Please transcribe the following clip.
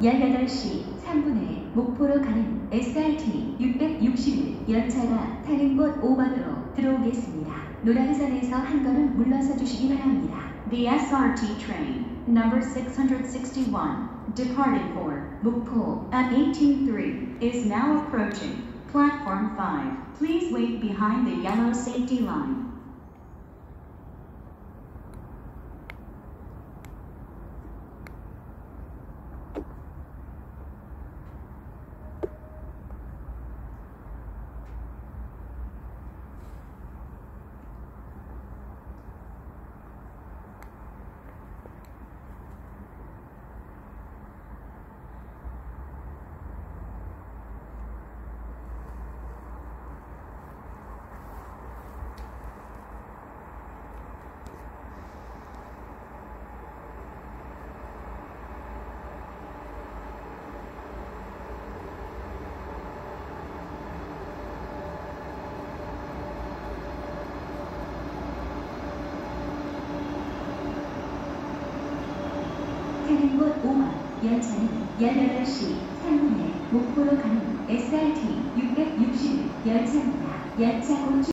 18시 3분에 목포로 가는 SRT 661 열차가 타는 곳 5번으로 들어오겠습니다. 노란선에서 한 걸음 물러서 주시기 바랍니다. The SRT train, number 661, departing for 목포 at 183, is now approaching platform 5. Please wait behind the yellow safety line. 타는 곳 5번 열차는 18시 3분에 목포로 가는 SRT 661 열차입니다. 열차 곧